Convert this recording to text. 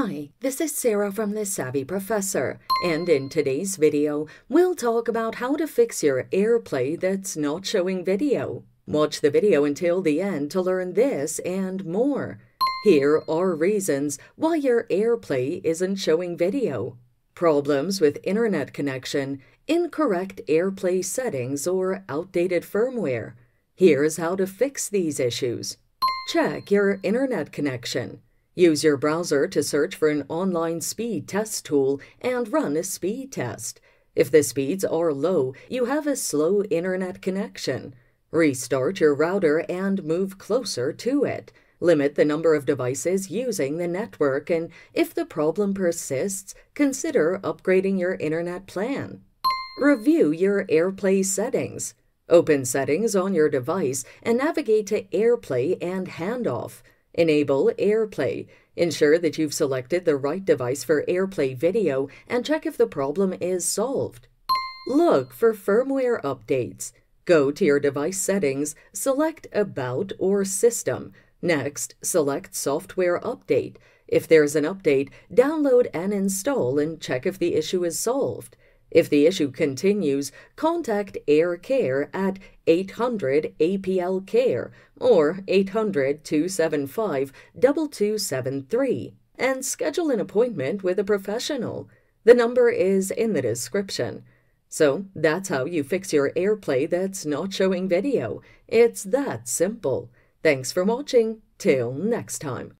Hi, this is Sarah from The Savvy Professor, and in today's video, we'll talk about how to fix your AirPlay that's not showing video. Watch the video until the end to learn this and more. Here are reasons why your AirPlay isn't showing video. Problems with internet connection, incorrect AirPlay settings, or outdated firmware. Here's how to fix these issues. Check your internet connection. Use your browser to search for an online speed test tool and run a speed test. If the speeds are low, you have a slow internet connection. Restart your router and move closer to it. Limit the number of devices using the network, and if the problem persists, consider upgrading your internet plan. Review your AirPlay settings. Open Settings on your device and navigate to AirPlay and Handoff. Enable AirPlay. Ensure that you've selected the right device for AirPlay video and check if the problem is solved. Look for firmware updates. Go to your device settings, select About or System. Next, select Software Update. If there's an update, download and install and check if the issue is solved. If the issue continues, contact AirCare at 800 APL Care or 800 275 2273 and schedule an appointment with a professional. The number is in the description. So that's how you fix your AirPlay that's not showing video. It's that simple. Thanks for watching. Till next time.